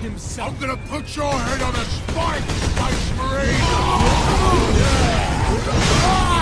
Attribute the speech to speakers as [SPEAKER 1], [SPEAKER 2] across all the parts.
[SPEAKER 1] himself. I'm gonna put your head on a spike, Spice Marine!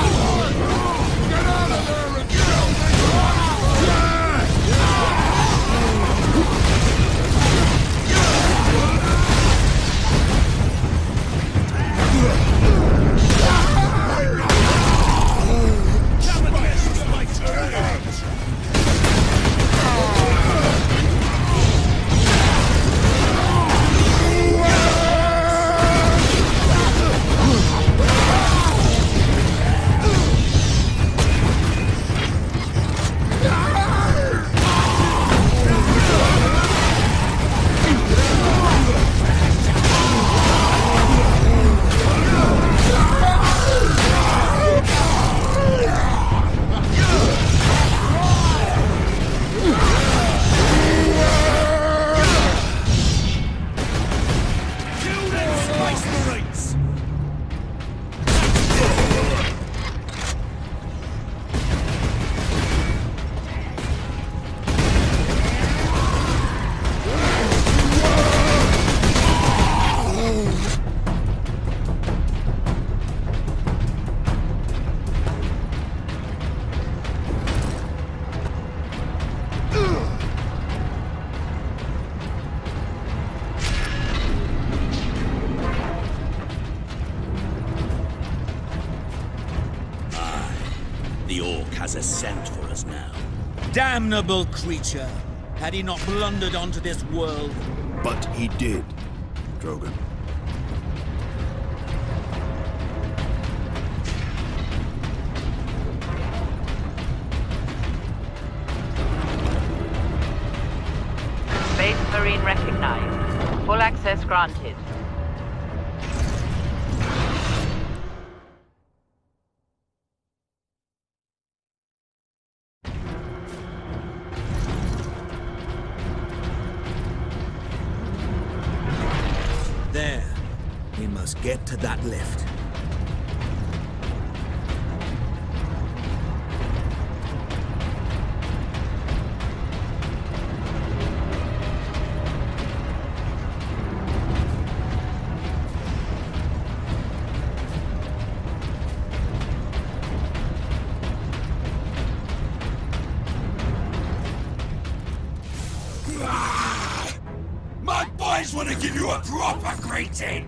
[SPEAKER 2] Damnable creature! Had he not blundered onto this world,
[SPEAKER 1] But he did, Drogan.
[SPEAKER 3] Space Marine recognized. Full access granted.
[SPEAKER 2] To
[SPEAKER 1] give you a proper greeting!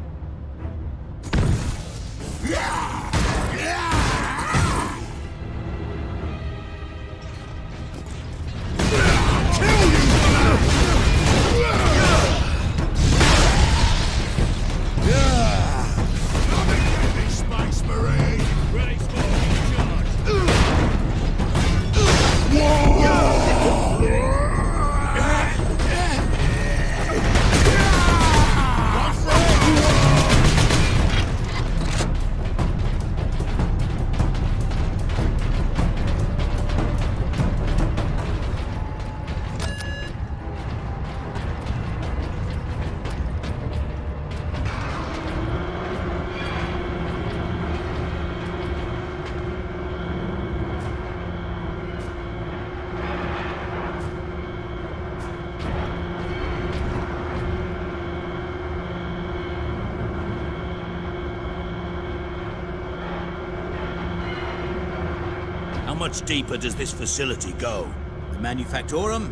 [SPEAKER 4] Much deeper does this facility go?
[SPEAKER 2] The Manufactorum?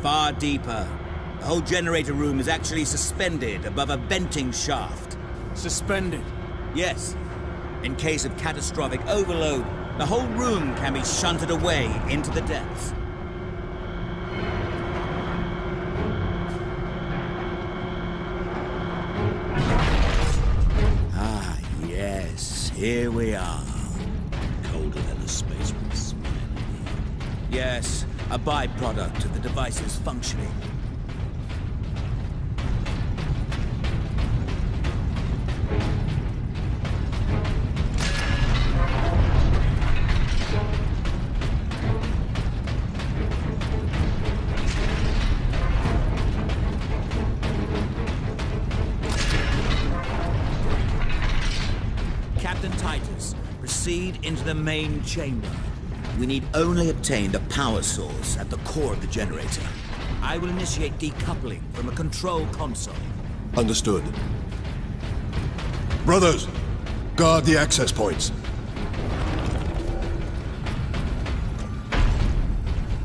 [SPEAKER 2] Far deeper. The whole generator room is actually suspended above a venting shaft.
[SPEAKER 5] Suspended.
[SPEAKER 2] Yes. In case of catastrophic overload, the whole room can be shunted away into the depths. Ah, yes. Here we are.
[SPEAKER 4] A
[SPEAKER 2] byproduct of the device's functioning. Captain Titus, proceed into the main chamber. We need only obtain the power source at the core of the generator.
[SPEAKER 6] I will initiate decoupling from a control console.
[SPEAKER 7] Understood. Brothers, guard the access points.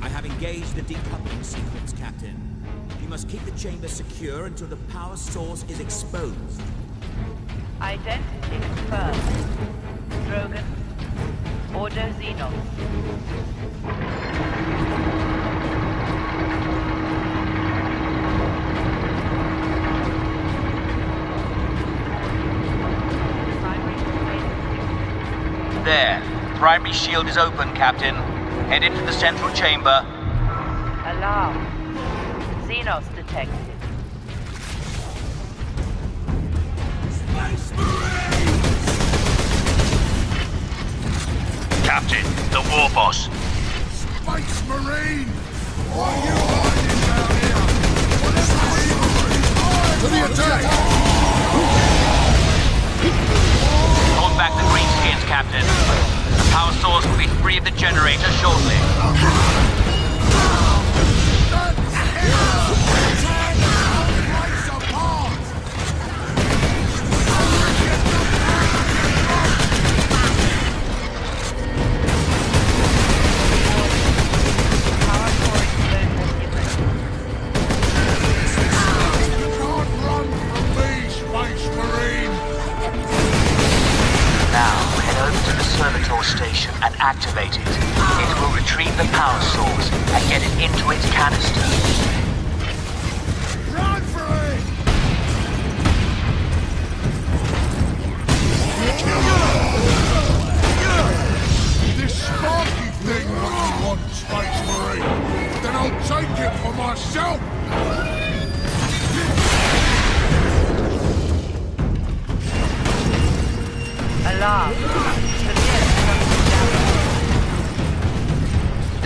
[SPEAKER 6] I have engaged the decoupling sequence, Captain. You must keep the chamber secure until the power source is exposed.
[SPEAKER 3] Identity confirmed. Drogan. Order Xenos.
[SPEAKER 2] There. Primary shield is open, Captain. Head into the central chamber.
[SPEAKER 3] Alarm. Xenos detected.
[SPEAKER 2] Captain, the war boss.
[SPEAKER 1] Space Marine! Why are you hiding down here? Whatever
[SPEAKER 7] To the attack!
[SPEAKER 2] Hold back the greenskins, Captain. The power source will be free of the generator shortly. Canister.
[SPEAKER 1] Run for it! This sparky thing what you want, Space Marine? Then I'll take it for myself!
[SPEAKER 3] Alarm.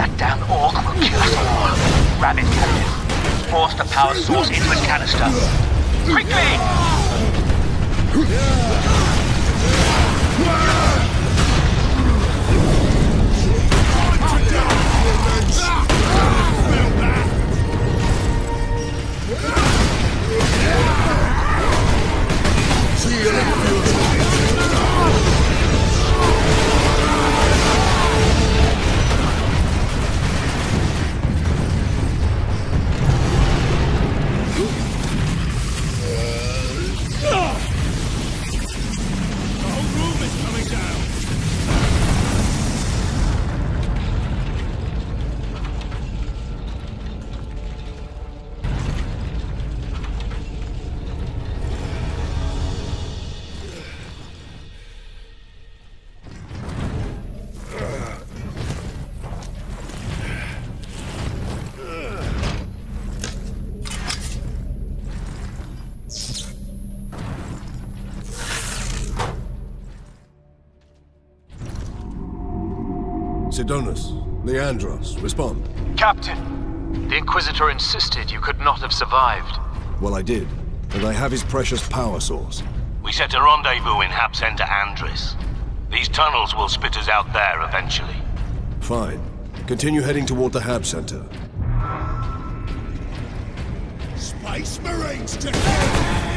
[SPEAKER 2] That damn orc will kill us all. Grab it, Captain. Force the power source into its canister. Quickly!
[SPEAKER 7] See you in Sidonus, Leandros, respond.
[SPEAKER 8] Captain, the Inquisitor insisted you could not have survived.
[SPEAKER 7] Well, I did. And I have his precious power source.
[SPEAKER 9] We set a rendezvous in Hab Center Andris. These tunnels will spit us out there eventually.
[SPEAKER 7] Fine. Continue heading toward the Hab Center.
[SPEAKER 1] Space Marines to
[SPEAKER 4] Smash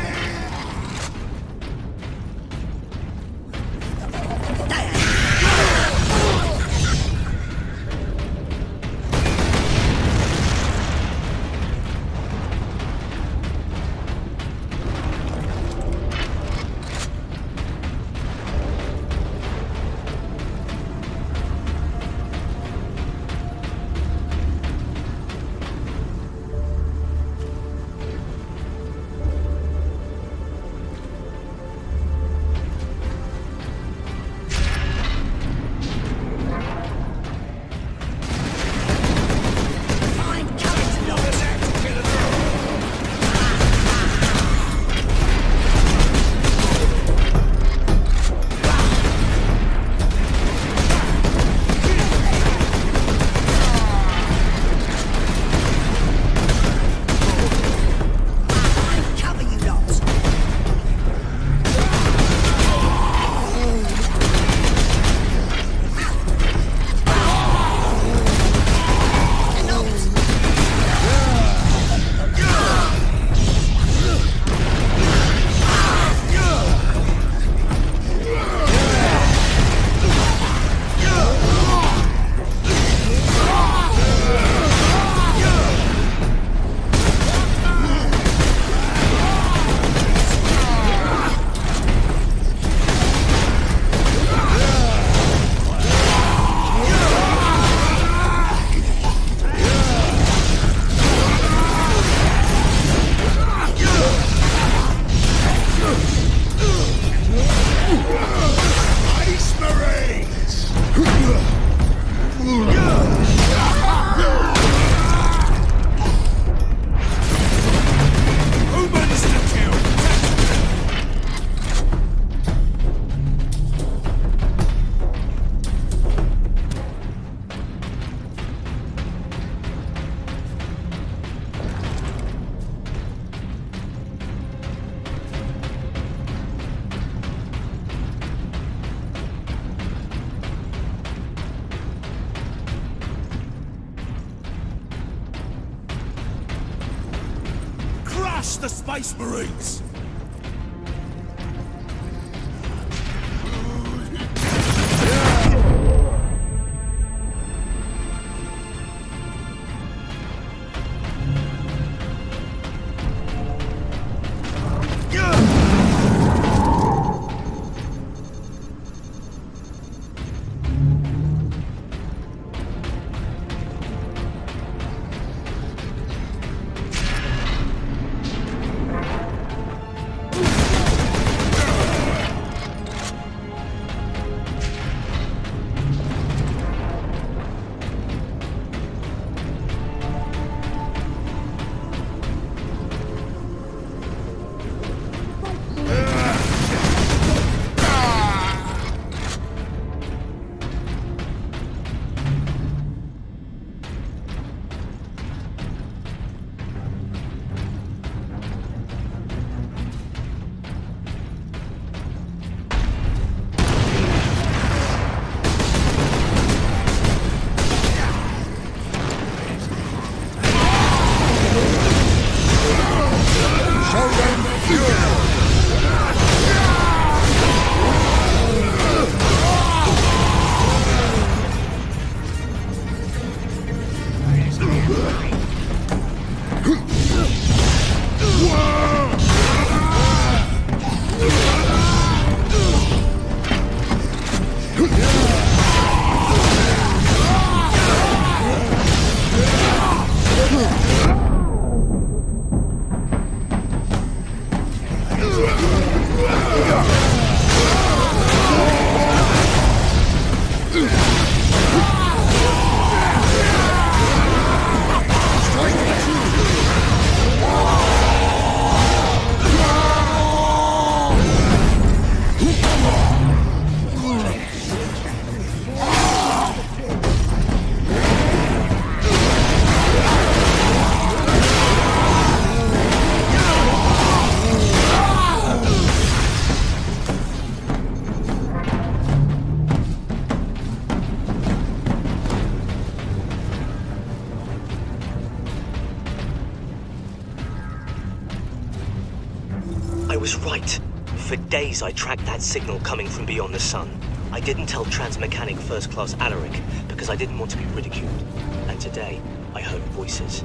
[SPEAKER 10] days I tracked that signal coming from beyond the sun. I didn't tell Transmechanic First Class Alaric because I didn't want to be ridiculed. And today, I heard voices.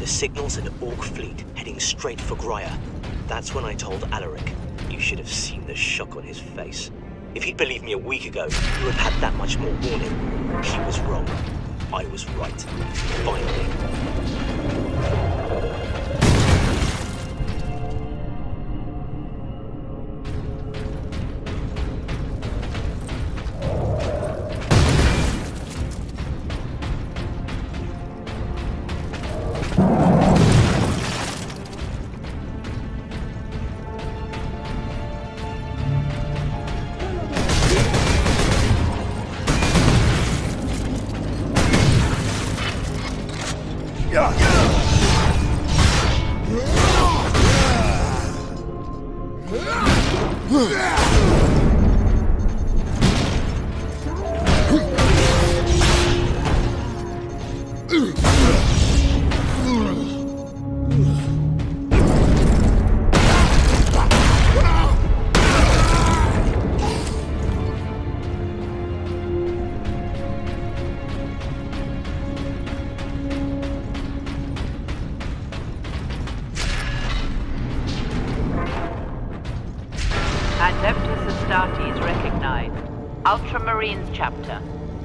[SPEAKER 10] The signal's an Orc fleet heading straight for Graia. That's when I told Alaric. You should have seen the shock on his face. If he'd believed me a week ago, he would have had that much more warning. He was wrong. I was right. Finally.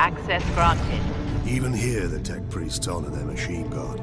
[SPEAKER 3] Access granted.
[SPEAKER 7] Even here, the tech priests honor their machine god.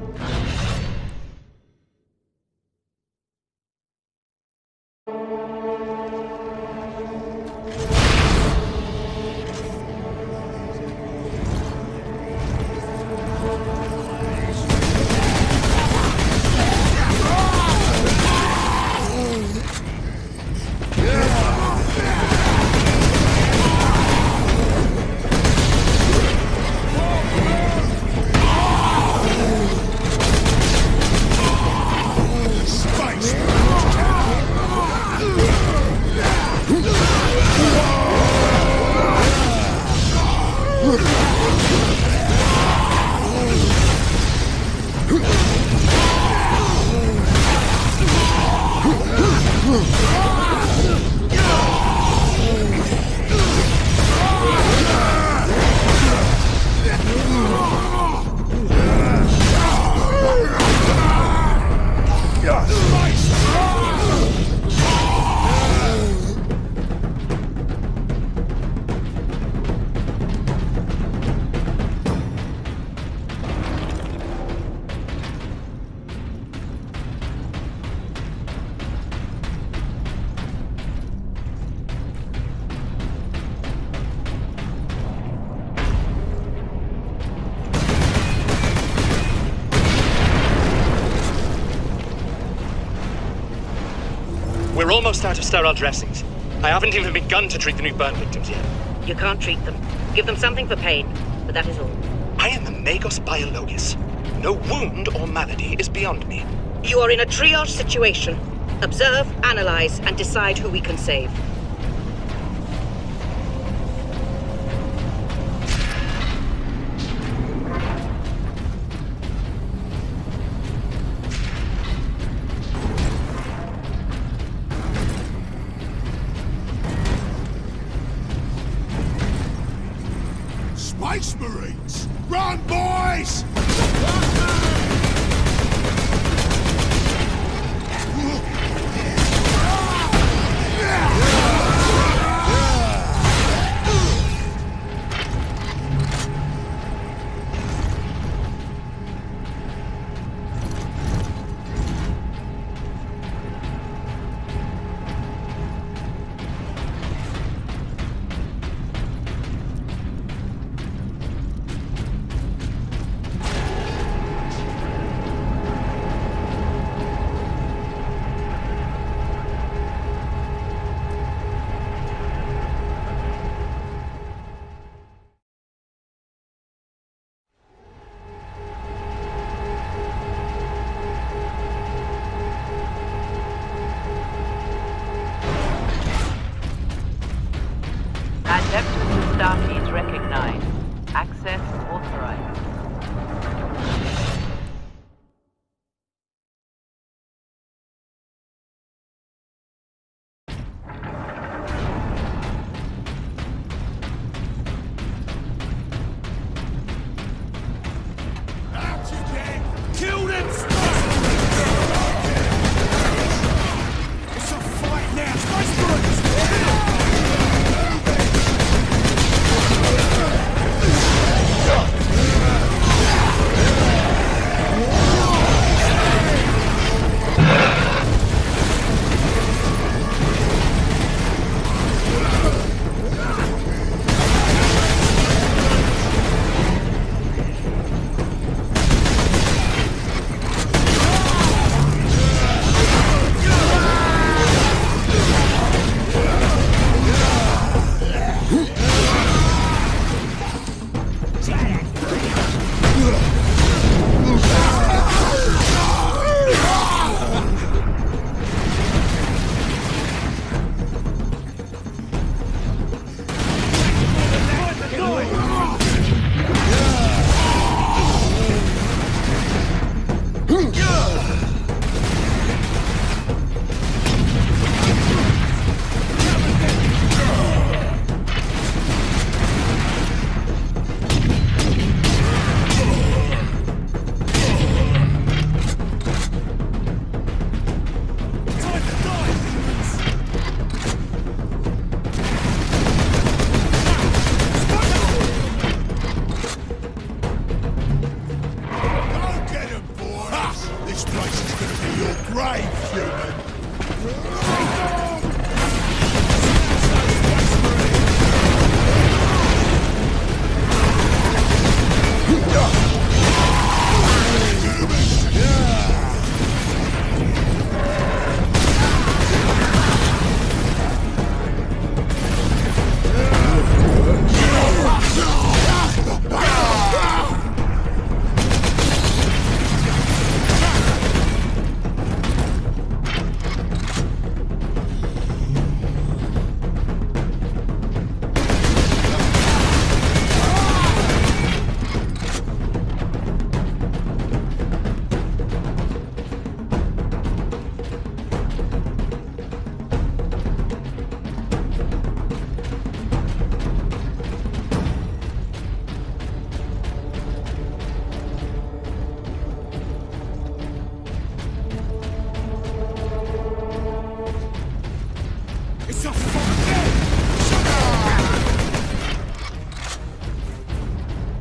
[SPEAKER 11] Almost out of sterile dressings. I haven't even begun to treat the new burn victims yet.
[SPEAKER 12] You can't treat them. Give them something for pain, but that is all.
[SPEAKER 11] I am the Magos Biologis. No wound or malady is beyond me.
[SPEAKER 12] You are in a triage situation. Observe, analyze, and decide who we can save.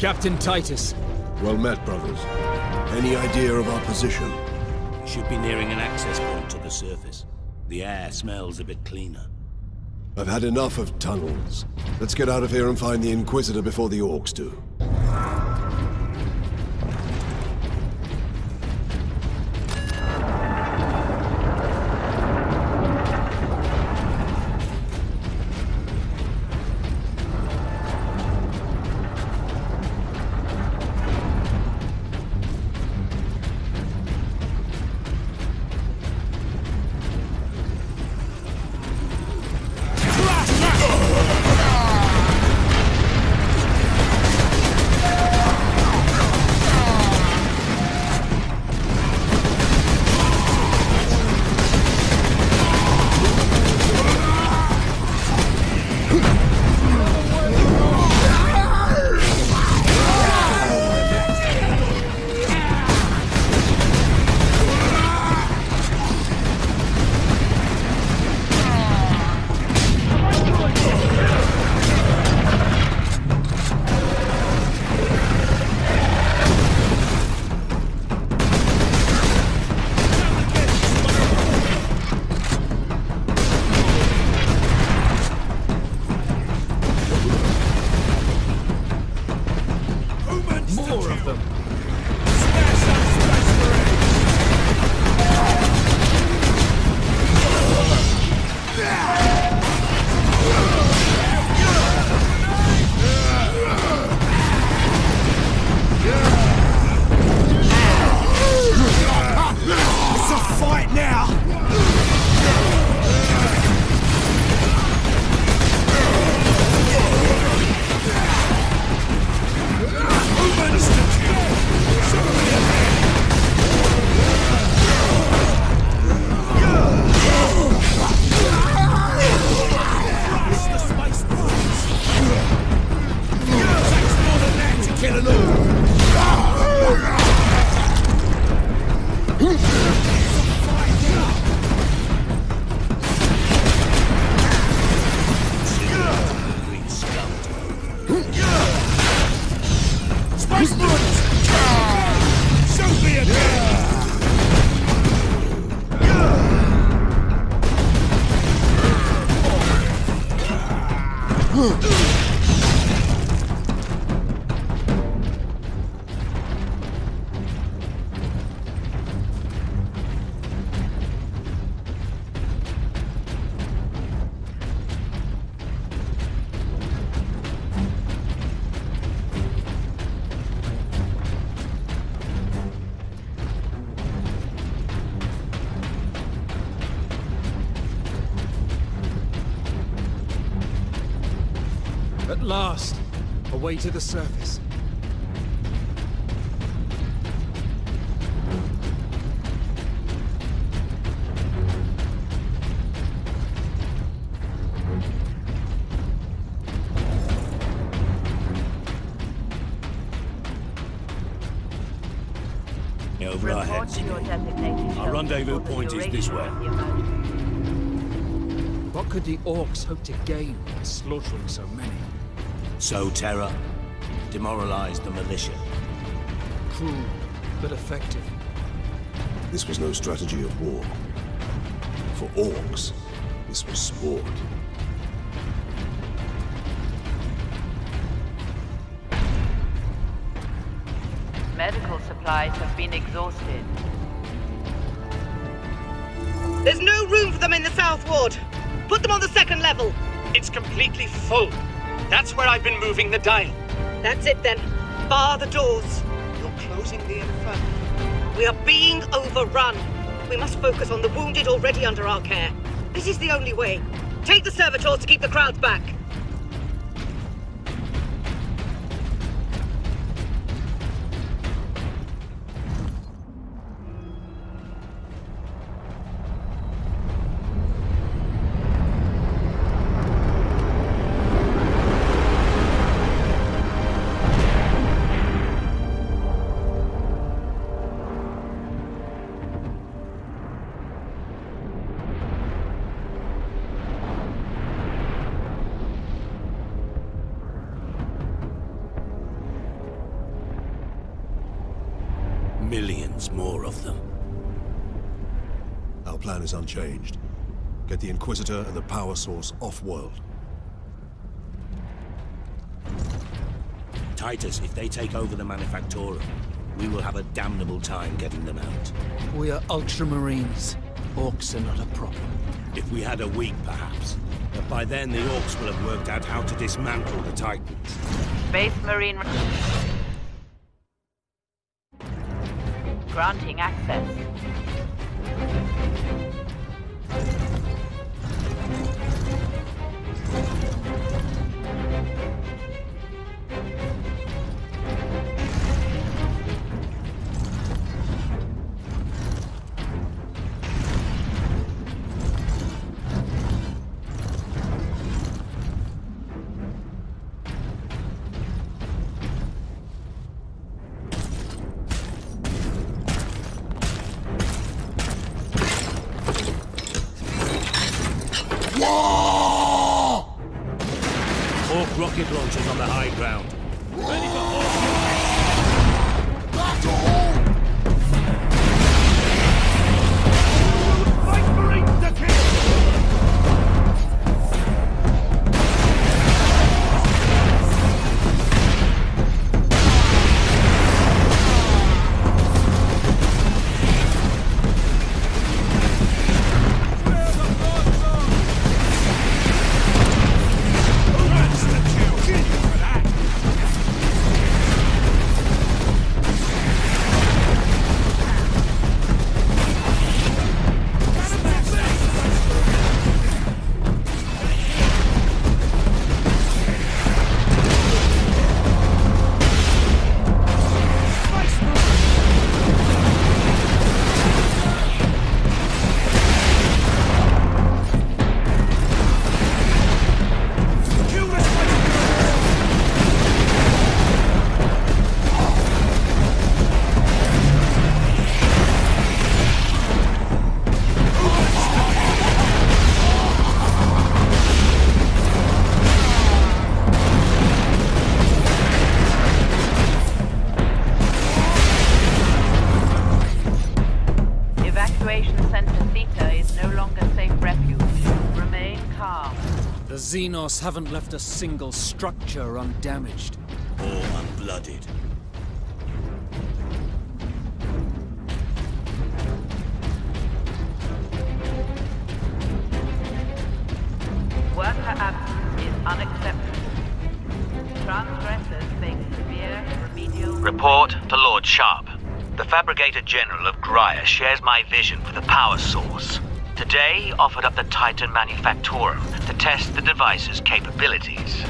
[SPEAKER 5] Captain Titus.
[SPEAKER 7] Well met, brothers. Any idea of our position?
[SPEAKER 4] We should be nearing an access point to the surface. The air smells a bit cleaner.
[SPEAKER 7] I've had enough of tunnels. Let's get out of here and find the Inquisitor before the Orcs do.
[SPEAKER 5] At last, away to the surface.
[SPEAKER 4] Over our heads.
[SPEAKER 3] to your designated
[SPEAKER 4] Our rendezvous point is this way.
[SPEAKER 3] of the emergency.
[SPEAKER 5] What could the Orcs hope to gain by slaughtering so many?
[SPEAKER 4] Sow terror. Demoralize the militia.
[SPEAKER 5] Cruel, but effective.
[SPEAKER 7] This was no strategy of war. For Orcs, this was sport.
[SPEAKER 3] Medical supplies have been exhausted.
[SPEAKER 13] There's no room for them in the South Ward. Put them on the second level.
[SPEAKER 11] It's completely full. That's where I've been moving the dial.
[SPEAKER 13] That's it then. Bar the doors.
[SPEAKER 11] You're closing the inferno.
[SPEAKER 13] We are being overrun. We must focus on the wounded already under our care. This is the only way. Take the servitors to keep the crowds back.
[SPEAKER 7] Is unchanged. Get the Inquisitor and the power source off-world.
[SPEAKER 4] Titus, if they take over the Manufactorum, we will have a damnable time getting them out.
[SPEAKER 5] We are Ultramarines. Orcs are not a problem.
[SPEAKER 4] If we had a week, perhaps. But by then, the Orcs will have worked out how to dismantle the Titans.
[SPEAKER 3] Space Marine... Granting access.
[SPEAKER 5] Haven't left a single structure undamaged.
[SPEAKER 4] Or unblooded.
[SPEAKER 3] Worker absence is unacceptable. Transgressors face severe remedial...
[SPEAKER 2] Report to Lord Sharp. The Fabricator General of Graia shares my vision for the power source. Today, he offered up the Titan Manufactorum to test the device's capabilities.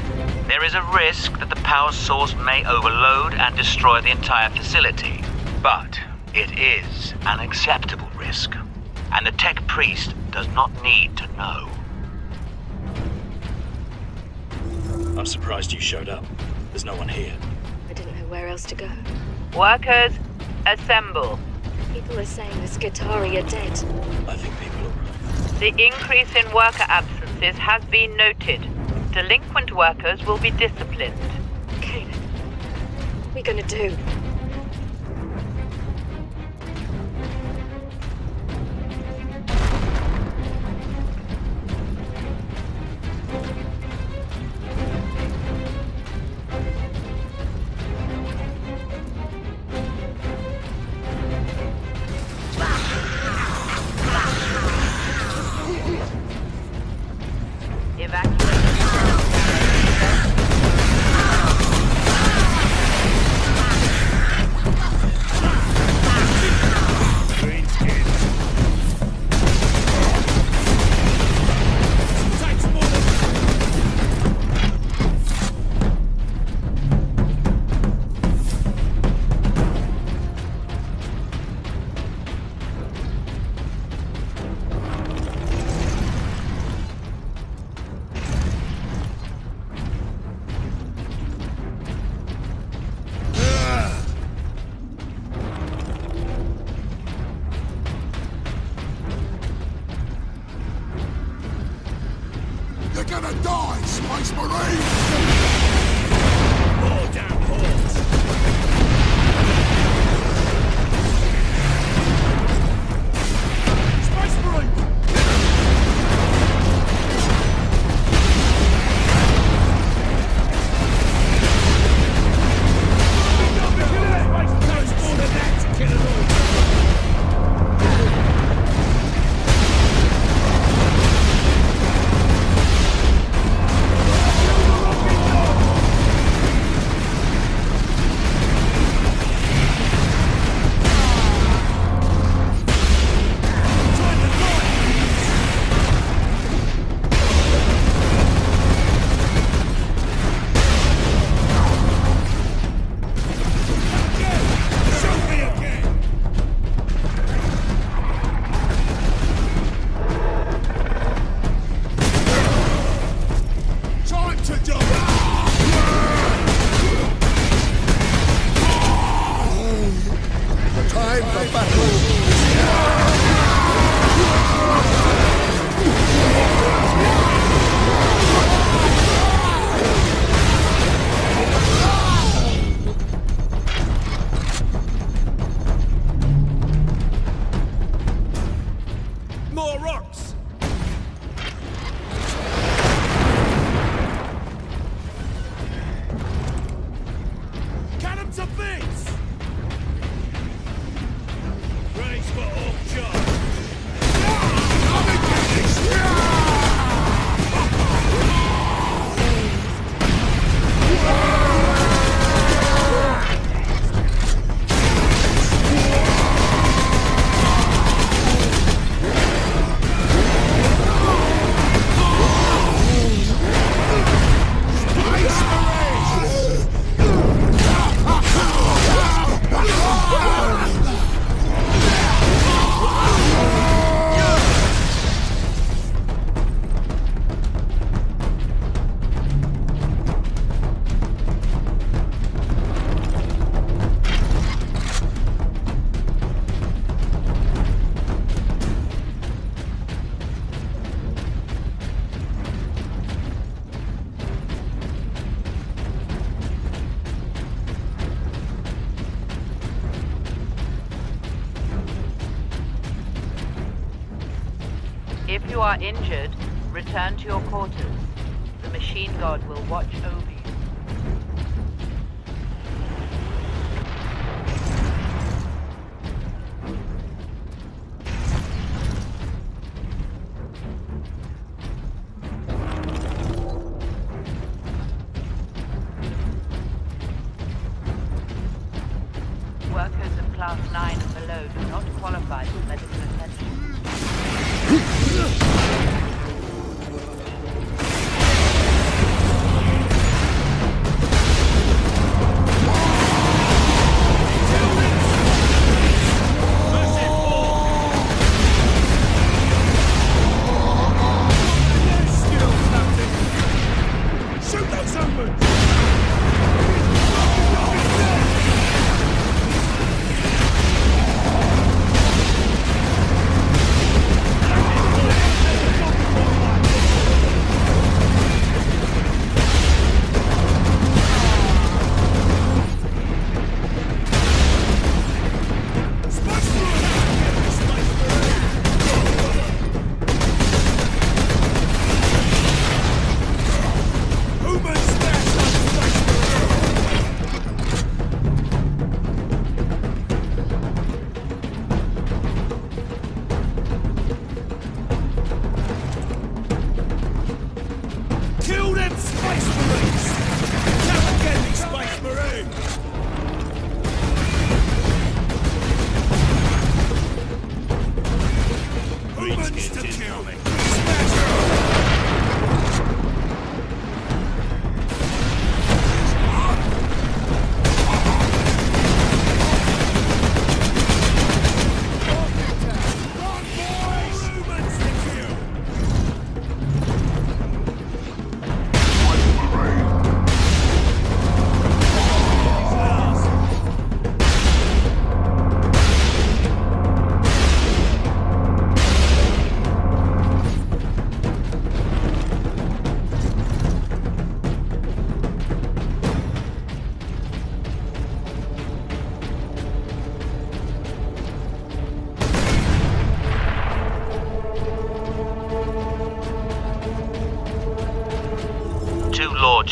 [SPEAKER 2] There is a risk that the power source may overload and destroy the entire facility. But it is an acceptable risk. And the Tech Priest does not need to know.
[SPEAKER 11] I'm surprised you showed up. There's no one here.
[SPEAKER 14] I didn't know where else to go.
[SPEAKER 3] Workers, assemble.
[SPEAKER 14] People are saying the Skitarii are dead.
[SPEAKER 11] I think people are.
[SPEAKER 3] The increase in worker absences has been noted. Delinquent workers will be disciplined.
[SPEAKER 14] Kanan, what are we gonna do?
[SPEAKER 3] To bits!
[SPEAKER 12] Machine god will watch over you.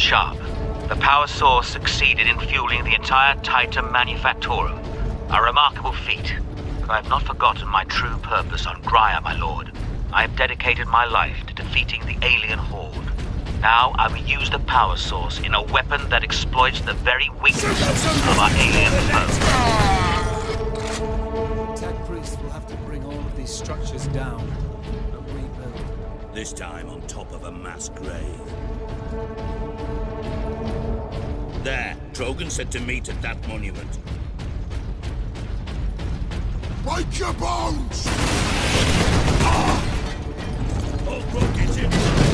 [SPEAKER 2] Sharp, the power source succeeded in fueling the entire Titan Manufactorum. A remarkable feat. But I have not forgotten my true purpose on Graia, my lord. I have dedicated my life to defeating the alien horde. Now I will use the power source in a weapon that exploits the very weakness of our alien foe.
[SPEAKER 5] Tech Priest will have to bring all of these structures down and rebuild.
[SPEAKER 4] This time on top of a mass grave. There, Drogan said to meet at that monument.
[SPEAKER 1] Break your bones! Ah!
[SPEAKER 3] Oh, All rockets in!